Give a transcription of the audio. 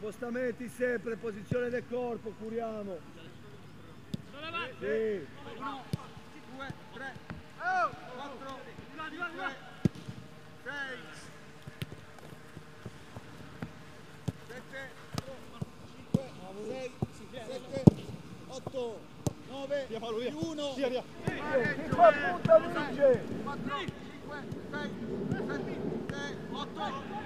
Spostamenti sempre, posizione del corpo, curiamo. Sono avanti. Sì. 1, 2, 3, 4, 5, 6, 7, 5, 6, 7, 8, 9, Via Paolo, via. uno. Sì, via. Chi fa punta vince! 4, 5, 6, 7, 8,